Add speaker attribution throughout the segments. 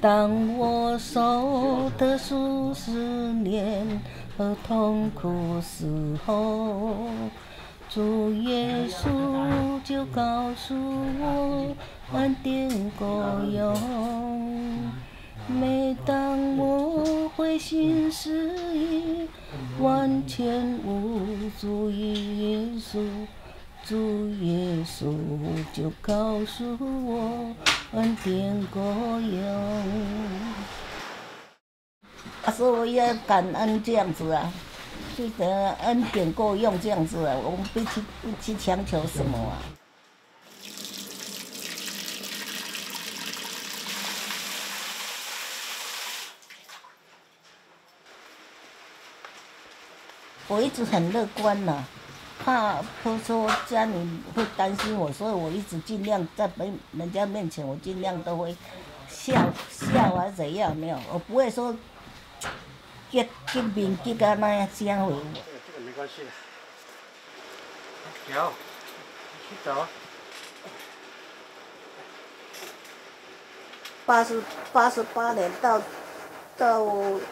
Speaker 1: 当我受的数思念和痛苦时候，主耶稣就告诉我恩典够用。每当我灰心失意、完全无助于耶稣。主耶稣就告诉我，恩典够用。啊，所以要感恩这样子啊，记得恩典够用这样子啊，我们不去不去强求什么啊。我一直很乐观呐。怕不说家里会担心我，所以我一直尽量在人人家面前，我尽量都会笑笑啊怎样没有，我不会说结结面结个那样这样回。
Speaker 2: 这个没关系的，走，去走。
Speaker 1: 八十八十八年到到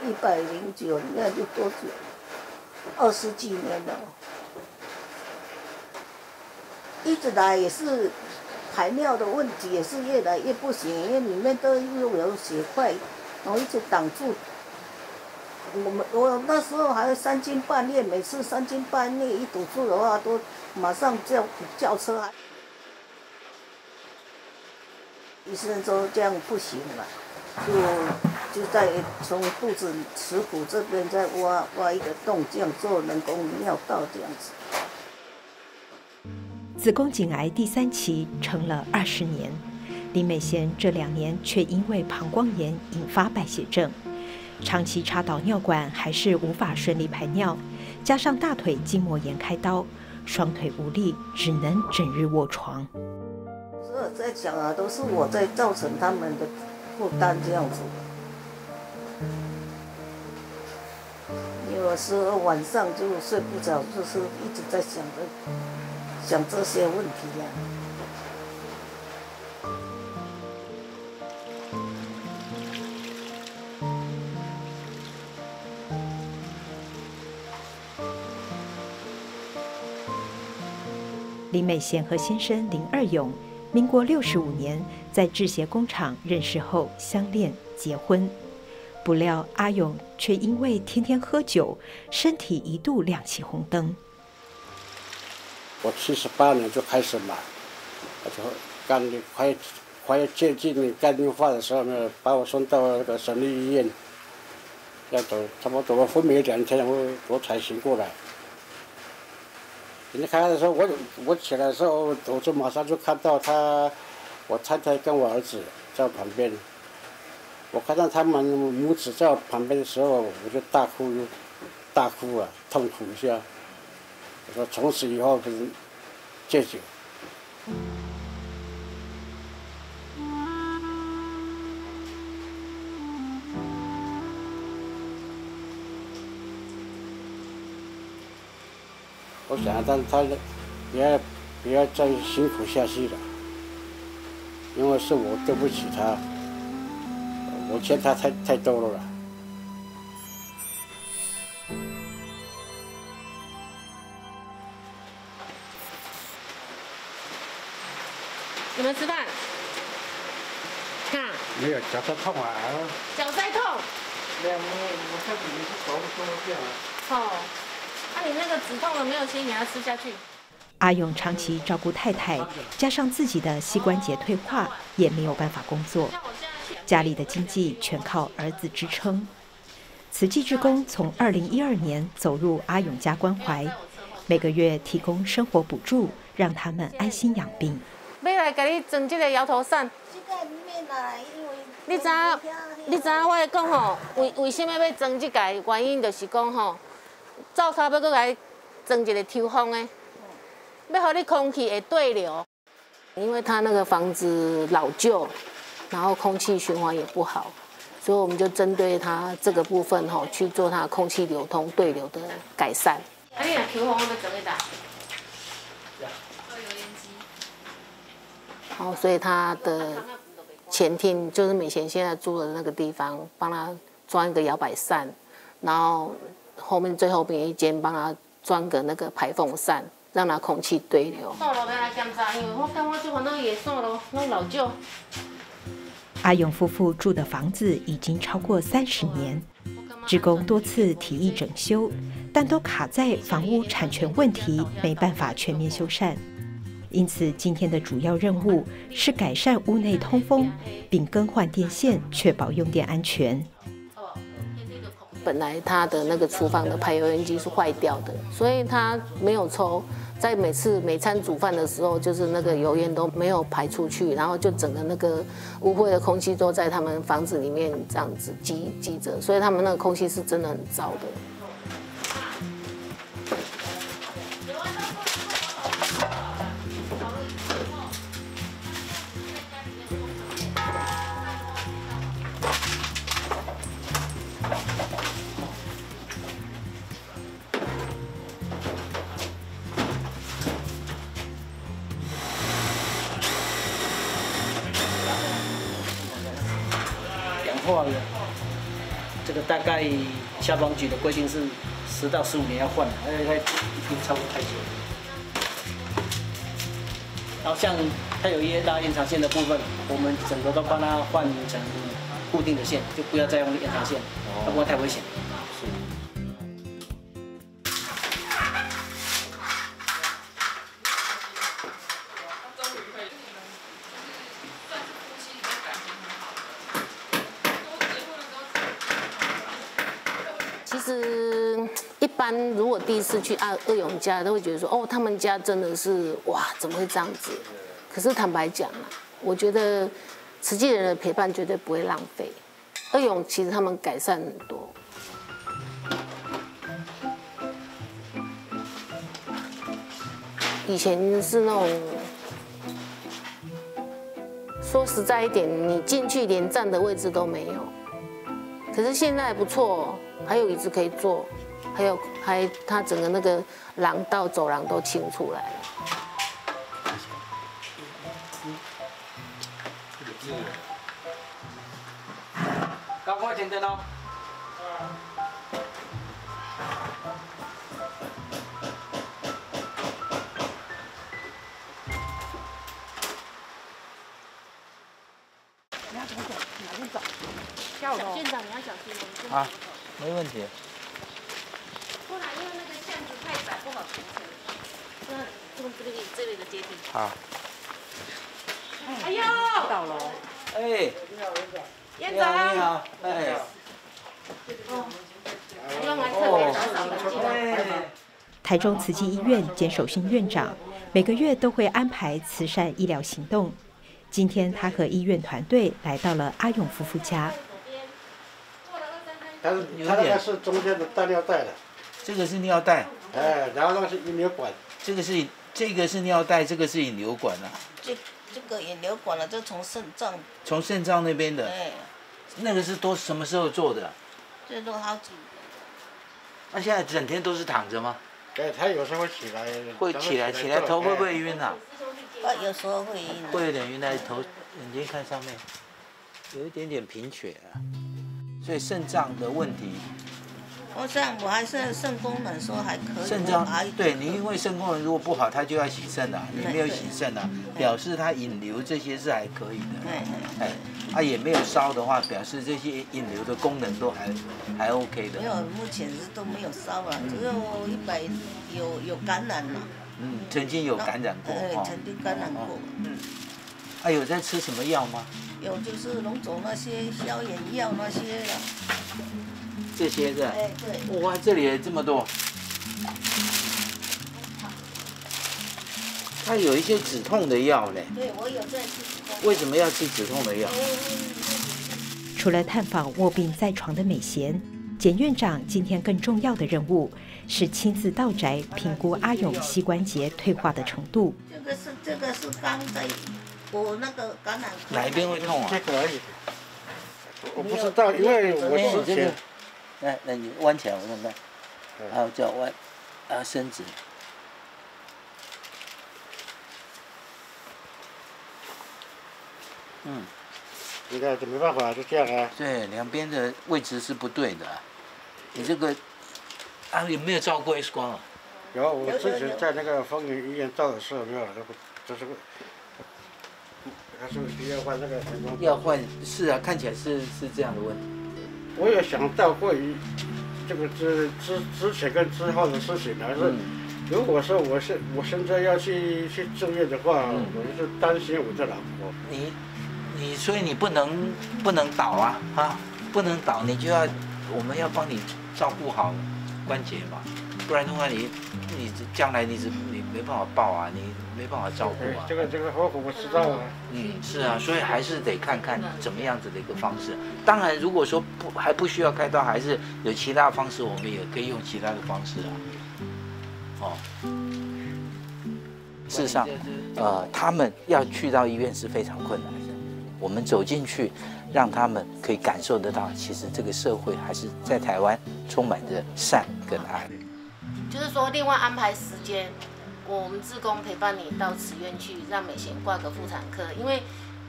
Speaker 1: 一百零九，那就多久？二十几年了。一直来也是排尿的问题，也是越来越不行，因为里面都又有血块，然后一直挡住。我们我那时候还三更半夜，每次三更半夜一堵住的话，都马上叫叫车。医生说这样不行了，就就在从肚子耻骨这边再挖挖一个洞，这样做人工尿道这样子。
Speaker 3: 子宫颈癌第三期撑了二十年，林美贤这两年却因为膀胱炎引发败血症，长期插导尿管还是无法顺利排尿，加上大腿筋膜炎开刀，双腿无力，只能整日卧床。
Speaker 1: 所以在讲啊，都是我在造成他们的负担这样子。有时候晚上就睡不着，就是一直在想着。讲这些问题呀。
Speaker 3: 林美贤和先生林二勇，民国六十五年在制鞋工厂认识后相恋结婚，不料阿勇却因为天天喝酒，身体一度亮起红灯。
Speaker 2: 我七十八年就开始买，我就肝快快要接近肝硬化的时候呢，把我送到那个省立医院，要走差不多昏迷两天，我我才醒过来。人家开的时候，我我起来的时候，我就马上就看到他，我太太跟我儿子在旁边，我看到他们母子在旁边的时候，我就大哭，大哭啊，痛苦一下。我说从此以后是戒酒。我想让他不要不要再辛苦下去了，因为是我对不起他，我欠他太太多了。
Speaker 4: 们吃饭？看。
Speaker 2: 没有，脚在痛啊。
Speaker 4: 脚在痛。
Speaker 2: 没有，我我看你是头痛这样。
Speaker 4: 哦，那你那个止痛的没有先给他吃下去。
Speaker 3: 阿勇长期照顾太太，加上自己的膝关节退化，也没有办法工作，家里的经济全靠儿子支撑。慈济志工从二零一二年走入阿勇家关怀，每个月提供生活补助，让他们安心养病。
Speaker 4: 要来给你装这个摇头扇。你知影？你知影？我来讲吼，为为什么要装这个？原因就是讲吼，灶卡要搁来装一个抽风的，要互你空气会对流。因为他那个房子老旧，然后空气循环也不好，所以我们就针对它这个部分吼去做它空气流通对流的改善。啊，你若抽风，要装一打。好，所以他的前厅，就是美贤现在住的那个地方，帮他装一个摇摆扇，然后后面最后边一间帮他装个那个排风扇，让他空气对流。送了来检查，因为我感觉这烦恼也送了，那老旧。
Speaker 3: 阿勇夫妇住的房子已经超过三十年，职工多次提议整修，但都卡在房屋产权问题，没办法全面修缮。因此，今天的主要任务是改善屋内通风，并更换电线，确保用电安全。
Speaker 4: 本来他的那个厨房的排油烟机是坏掉的，所以他没有抽。在每次每餐煮饭的时候，就是那个油烟都没有排出去，然后就整个那个污秽的空气都在他们房子里面这样子积积着，所以他们那个空气是真的很糟的。
Speaker 5: 大概消防局的规定是十到十五年要换，而且它已经超过太久。然后像它有一些拉延长线的部分，我们整个都帮它换成固定的线，就不要再用延长线，要不然太危险。
Speaker 4: 一般如果第一次去阿二勇家，都会觉得说，哦，他们家真的是哇，怎么会这样子？可是坦白讲啊，我觉得慈济人的陪伴绝对不会浪费。二勇其实他们改善很多，以前是那种，说实在一点，你进去连站的位置都没有。可是现在不错，还有椅子可以坐。还有，还他整个那个廊道、走廊都清出来了。
Speaker 5: 高快停灯哦！
Speaker 1: 你要怎么走？哪边走？下楼。
Speaker 4: 院长，你要小心哦。
Speaker 6: 啊，没问题。
Speaker 4: 这里的阶梯。
Speaker 6: 好。
Speaker 4: 哎呦！
Speaker 1: 到了。
Speaker 6: 哎。
Speaker 4: 院长。
Speaker 6: 你好。哎。
Speaker 3: 哦。台中慈济医院兼首席院长每个月都会安排慈善医疗行动。今天他和医院团队来到了阿勇夫妇家。
Speaker 2: 他是他那个是中间的带尿袋的。
Speaker 6: 这个是尿袋。
Speaker 2: 哎，然后那个是引流管。
Speaker 6: 这个是这个是尿袋，这个是引流管啊。
Speaker 1: 这这个引流管了，就从肾脏。
Speaker 6: 从肾脏那边的。
Speaker 1: 哎。
Speaker 6: 那个是多什么时候做的？
Speaker 1: 这都好几。
Speaker 6: 那现在整天都是躺着吗？
Speaker 2: 对，他有时候会起来。
Speaker 6: 会起来，起来头会不会晕啊？
Speaker 1: 啊，有时候会晕。
Speaker 6: 会有点晕，那头眼睛看上面，有一点点贫血啊，所以肾脏的问题。
Speaker 1: 我想我还是肾功能说还可以。
Speaker 6: 肾脏对你，因为肾功能如果不好，他就要洗肾了。你没有洗肾啊，表示他引流这些是还可以的。哎，他也没有烧的话，表示这些引流的功能都还还 OK 的。
Speaker 1: 没有，目前是都没有烧了，只有一百有有感染了。
Speaker 6: 嗯，曾经有感染过。
Speaker 1: 哎，曾经感染过。嗯。
Speaker 6: 还有在吃什么药吗？
Speaker 1: 有，就是龙总那些消炎药那些的。
Speaker 6: 这些是，
Speaker 1: 哎对，
Speaker 6: 哇，这里这么多，他有一些止痛的药嘞。
Speaker 1: 对，我有在吃。
Speaker 6: 为什么要吃止痛的药？
Speaker 3: 除了探访卧病在床的美贤，简院长今天更重要的任务是亲自到宅评估阿勇膝关节退化的程度。
Speaker 1: 这个是这个是刚在我那个感染。
Speaker 6: 哪一边会痛啊？
Speaker 2: 这个而已。我不知道，因为我之前。
Speaker 6: 那那你弯起来，我看看，然后叫弯，啊伸直，嗯，
Speaker 2: 你看，这没办法，就这样啊。
Speaker 6: 对，两边的位置是不对的。你这个啊，有没有照过 X 光啊？
Speaker 2: 有，我之前在那个风云医院照的时候，没有，这个这是个，他说需要换那个？
Speaker 6: 要换，是啊，看起来是是这样的问题。
Speaker 2: 我也想到过于这个之之之前跟之后的事情，但是如果说我现我现在要去去住院的话，我就是担心我的老婆。
Speaker 6: 你你所以你不能不能倒啊啊，不能倒，你就要我们要帮你照顾好关节嘛，不然的话你你将来你是你没办法抱啊，你没办法照顾啊。
Speaker 2: 这个这个后果我知道啊。
Speaker 6: 嗯，是啊，所以还是得看看怎么样子的一个方式。当然，如果说不还不需要开刀，还是有其他方式，我们也可以用其他的方式啊。哦，事实上，呃，他们要去到医院是非常困难的。我们走进去，让他们可以感受得到，其实这个社会还是在台湾充满着善跟爱。
Speaker 4: 就是说，另外安排时间，我们志工陪伴你到慈院去，让美贤挂个妇产科，因为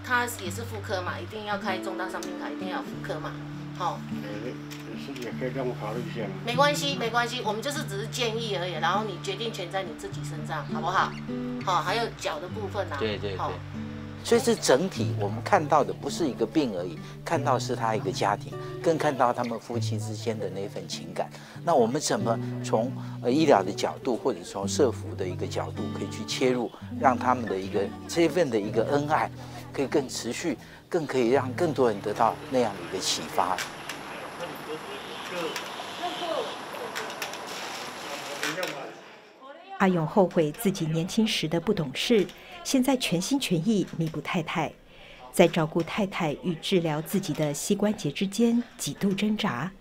Speaker 4: 他也是妇科嘛，一定要开重大伤病卡，一定要妇科嘛，好。
Speaker 2: 是也可以让我考虑一下。
Speaker 4: 没关系，没关系，我们就是只是建议而已，然后你决定权在你自己身上，好不好？好，还有脚的部分呐。
Speaker 6: 对对对。所以是整体，我们看到的不是一个病而已，看到是他一个家庭，更看到他们夫妻之间的那份情感。那我们怎么从呃医疗的角度，或者从社福的一个角度，可以去切入，让他们的一个这份的一个恩爱，可以更持续，更可以让更多人得到那样的一个启发。
Speaker 3: 阿勇后悔自己年轻时的不懂事，现在全心全意弥补太太，在照顾太太与治疗自己的膝关节之间几度挣扎，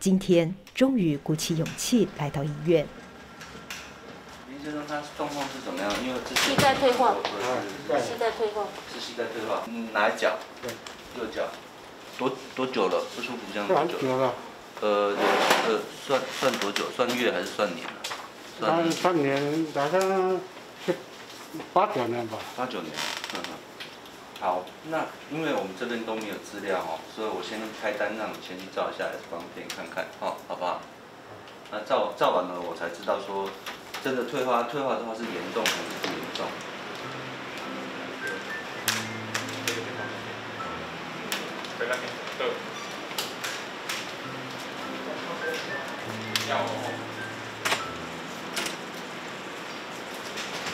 Speaker 3: 今天终于鼓起勇气来到医院。
Speaker 7: 林先生，他状况是怎么样？因为
Speaker 4: 膝盖退化，膝盖退化，
Speaker 7: 是膝盖退化。嗯，哪一脚？对，右脚。多多久了？不舒服这样
Speaker 2: 多久了？
Speaker 7: 呃，呃，算算多久？算月还是算年啊？
Speaker 2: 算算年，大概是八九年吧。
Speaker 7: 八九年，嗯嗯。好，那因为我们这边都没有资料哦，所以我先开单让你先去照一下 X 光片看看，哦，好不好？那照照完了，我才知道说，真的退化，退化的话是严重还是不严重？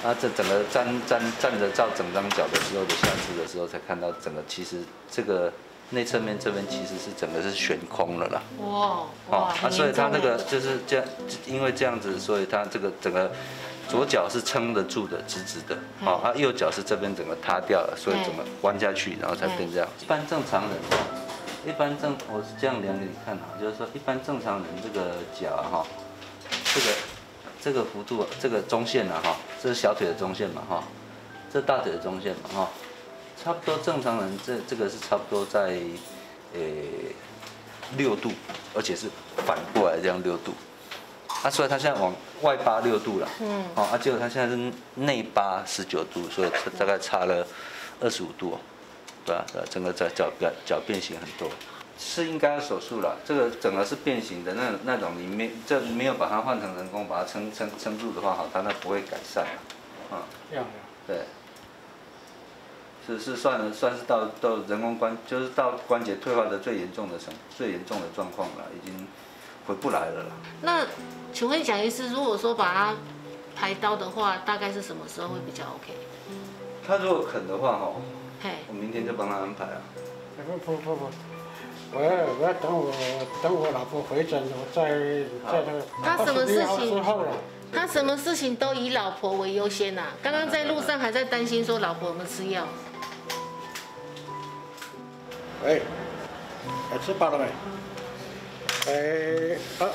Speaker 7: 啊，这整个站站站着照整张脚的时候的下肢的时候，才看到整个其实这个内侧面这边其实是整个是悬空了啦。哇！哦，啊，所以他那个就是这样，因为这样子，所以他这个整个左脚是撑得住的，直直的。哦，啊，右脚是这边整个塌掉了，所以整个弯下去，然后才变这样。一般正常人，一般正我是这样量给你看哈，就是说一般正常人这个脚哈，这个。这个幅度，这个中线了哈，这是小腿的中线嘛哈，这大腿的中线嘛哈，差不多正常人这这个是差不多在，呃，六度，而且是反过来这样六度，啊，所以他现在往外八六度了，嗯，哦，啊，结果他现在是内八十九度，所以大概差了二十五度，对吧？整个脚脚变脚变形很多。是应该要手术了，这个整个是变形的那那种，你没这没有把它换成人工，把它撑撑撑住的话，好，它那不会改善
Speaker 2: 了，啊，这样
Speaker 7: 的，对，是是算算是到到人工关，就是到关节退化的最严重的程最严重的状况了，已经回不来了啦。
Speaker 4: 那请问蒋医师，如果说把它排刀的话，大概是什么时候会比较 OK？
Speaker 7: 他如果肯的话，哈，我明天就帮他安排啊。
Speaker 2: 不不不不。我要我要等我等我老婆回诊，我再再那个。
Speaker 4: 他什么事情？他什么事情都以老婆为优先呐。刚刚在路上还在担心说老婆有没有吃药。
Speaker 2: 喂，吃饱了没？哎，啊，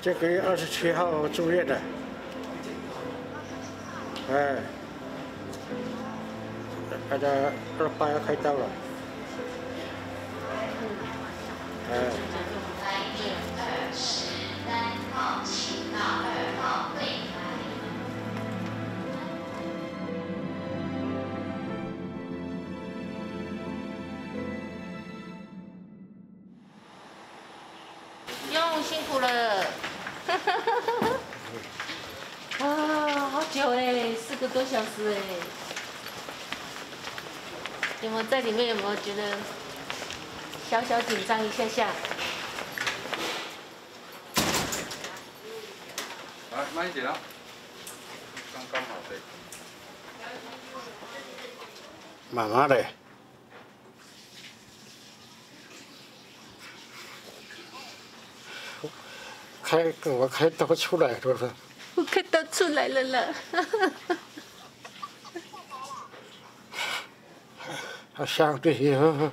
Speaker 2: 这个月二十七号住院的。哎，大家二八要开刀了。十三号请到二号柜台辛
Speaker 4: 苦了。啊好久哎四个多小时哎有没有在里面有没有觉得小小紧张一下下？
Speaker 7: 来，慢一点啊，刚刚好对。
Speaker 2: 慢慢的。开，我开刀出来了，是
Speaker 4: 我开刀出来了啦！
Speaker 2: 好想你哦。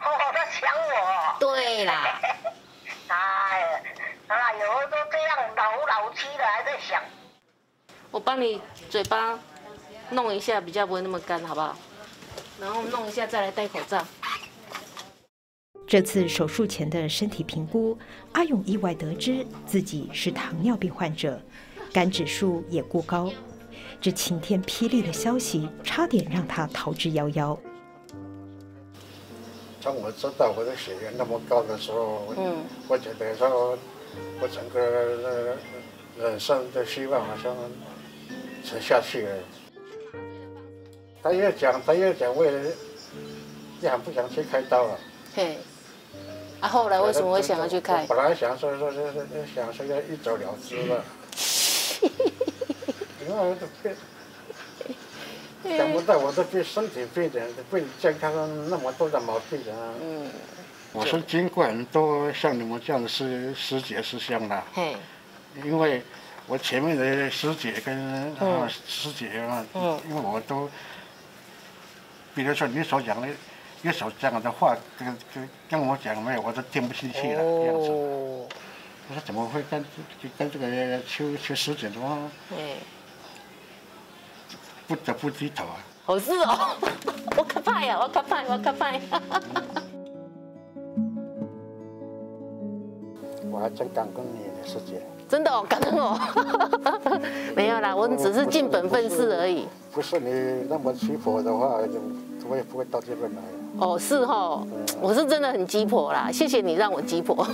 Speaker 4: 哦，他想
Speaker 8: 我。
Speaker 4: 对啦。
Speaker 8: 哎，哎呦，都这样老老七了，还在想。
Speaker 4: 我帮你嘴巴弄一下，比较不会那么干，好不好？然后弄一下再来戴口罩。
Speaker 3: 这次手术前的身体评估，阿勇意外得知自己是糖尿病患者，肝指数也过高。这晴天霹雳的消息，差点让他逃之夭夭。
Speaker 2: 当我知道我的血压那么高的时候，嗯，我觉得说，我整个人生的希望好像沉下去了。他越讲，他越讲，我也也很不想去开刀了。
Speaker 4: 嘿，啊，后来为什么会想要去开？
Speaker 2: 本来想说说说想说要一走了之了。想不到我的病身体病的病健康那么多的毛病啊！嗯，我是尽管都像你们这样的师师姐师兄啦，嘿，因为我前面的师姐跟师姐啊，嗯，因为我都，比如说你所讲的，你所讲的话跟跟跟我讲没有，我都听不进去了这样子。我说怎么会跟跟这个邱邱师姐的话？不得不低头啊！
Speaker 4: 好事哦，我可怕呀，我可怕，我可怕。
Speaker 2: 我还真感恩你的师姐。
Speaker 4: 真的哦，感恩我。没有啦，我只是尽本分事而已。
Speaker 2: 不是你那么鸡婆的话，我也不会到这边来。
Speaker 4: 哦，是哈，我是真的很鸡婆啦，谢谢你让我鸡婆。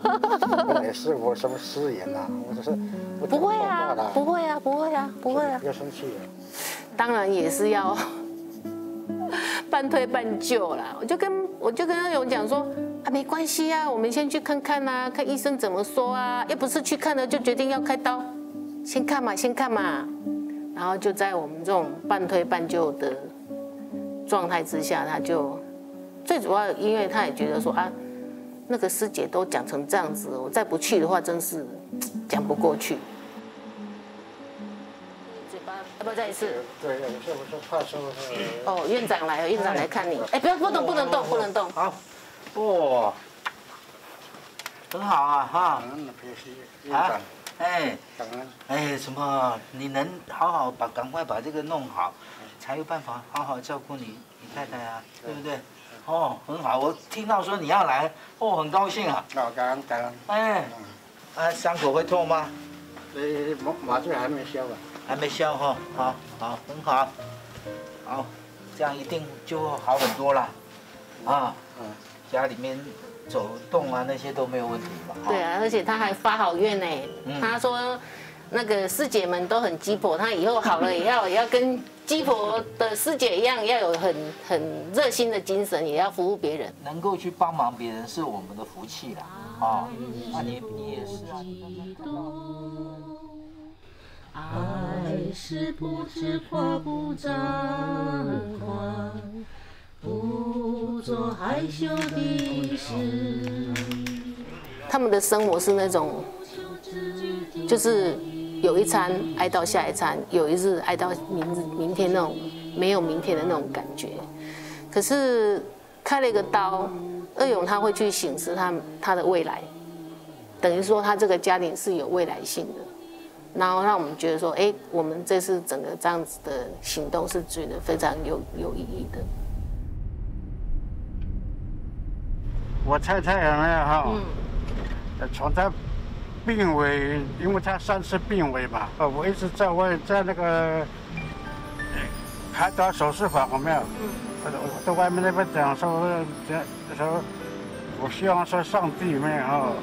Speaker 2: 也是我什么誓言呐？我只是。
Speaker 4: 不会啊，不会啊，不会啊，不会啊。
Speaker 2: 不要生气。
Speaker 4: 啊当然也是要 半推半就啦。我就跟我就跟阿勇讲说啊，没关系啊，我们先去看看啊，看医生怎么说啊。又不是去看了就决定要开刀，先看嘛，先看嘛。然后就在我们这种半推半就的状态之下，他就最主要，因为他也觉得说啊，那个师姐都讲成这样子，我再不去的话，真是讲不过去。嘴巴要不要再一次？
Speaker 2: 对，我说我说怕说。
Speaker 4: 哦，院长来了，院长来看你。哎，不要不动，不能动，不能动。
Speaker 6: 好，哇，很好啊，哈。
Speaker 2: 院长。
Speaker 6: 哎，哎，什么？你能好好把赶快把这个弄好，才有办法好好照顾你你太太啊，对不对？哦，很好，我听到说你要来，哦，很高兴啊。
Speaker 2: 那，感恩感恩。
Speaker 6: 哎，啊，伤口会痛吗？
Speaker 2: 呃，麻麻醉还没消啊。
Speaker 6: 还没消哈，好，好，很好，好，这样一定就好很多了，啊，嗯，家里面走动啊那些都没有问题吧？
Speaker 4: 对啊，而且他还发好愿呢，他说那个师姐们都很鸡婆，他以后好了也要也要跟鸡婆的师姐一样，要有很很热心的精神，也要服务别人。
Speaker 6: 能够去帮忙别人是我们的福气啦，啊，那你你也是啊。爱是不知夸不张狂，不做害羞的事。
Speaker 4: 他们的生活是那种，就是有一餐挨到下一餐，有一日挨到明日明天那种没有明天的那种感觉。可是开了一个刀，二勇他会去醒思他他的未来。等于说他这个家庭是有未来性的，然后让我们觉得说，哎，我们这次整个这样子的行动是觉得非常有有意义的。
Speaker 2: 我太太有没有哈？嗯。从他病危，因为他三次病危嘛，呃，我一直在外在那个开刀手术房，有没有？嗯。我在外面那边讲说，这说，我希望说上帝没有，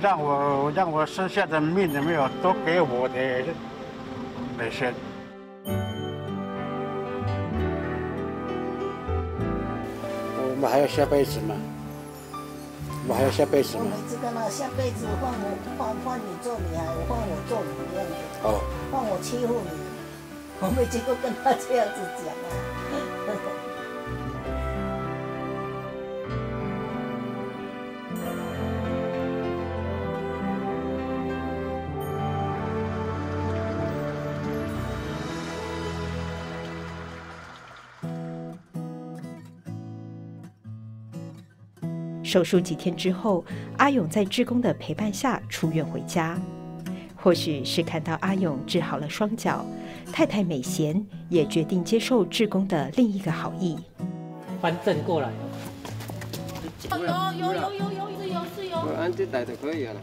Speaker 2: 让我让我剩下的命有没有都给我的那些。我们还要下辈子吗？我还要下辈子吗？
Speaker 1: 我每次跟他下辈子换我换换你做女孩，换我做女样子。哦。换我欺负你，我每次都跟他这样子讲啊。
Speaker 3: 手术几天之后，阿勇在志工的陪伴下出院回家。或许是看到阿勇治好了双脚，太太美贤也决定接受志工的另一个好意。
Speaker 5: 翻正过来。
Speaker 4: 有有有有有是有是有。
Speaker 2: 按这带就可以了。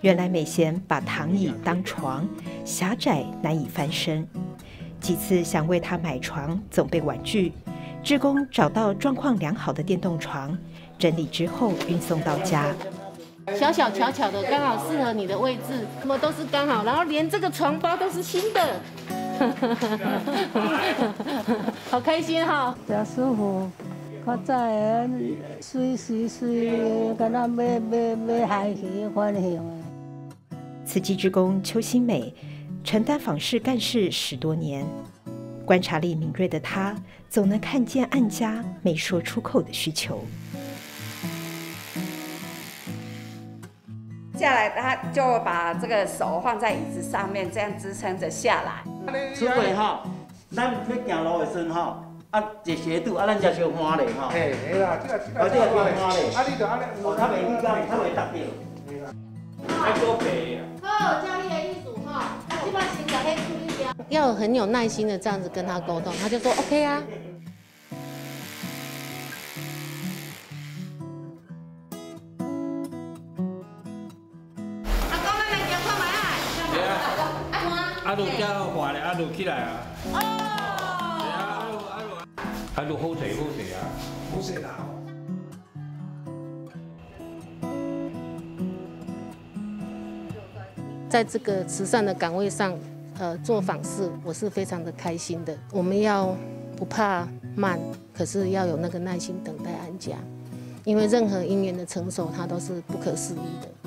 Speaker 3: 原来美贤把躺椅当床，狭窄难以翻身。几次想为他买床，总被婉拒。职工找到状况良好的电动床，整理之后运送到家。
Speaker 4: 小小巧巧的，刚好适合你的位置，什么都是刚好，然后连这个床包都是新的，好开心哈！
Speaker 1: 真舒服，较早的随时随，敢那买买买海鱼欢喜的。
Speaker 3: 慈济职工邱新美承担访视干事十多年。观察力敏锐的他，总能看见案家没说出口的需求。
Speaker 9: 下来，他就把这个手放在椅子上面，这样支撑着下来。
Speaker 5: 出轨哈，咱要行路的时候哈，啊，一斜度啊，咱才小花嘞哈。嘿，嘿啦，这个这个小花嘞。啊，你就安尼，哦，他袂去讲，他袂答应。还多白。好，教你的意思哈，基本
Speaker 4: 先在迄处。要很有耐心的这样子跟他沟通，他就说 OK 啊。阿公，咱来叫看买啊。对啊。
Speaker 10: 阿鲁叫坏咧，阿鲁起来啊。哦。对啊，阿鲁阿鲁阿鲁啊，啦。
Speaker 4: 在这个慈善的岗位上。呃，做访视我是非常的开心的。我们要不怕慢，可是要有那个耐心等待安家，因为任何姻缘的成熟，它都是不可思议的。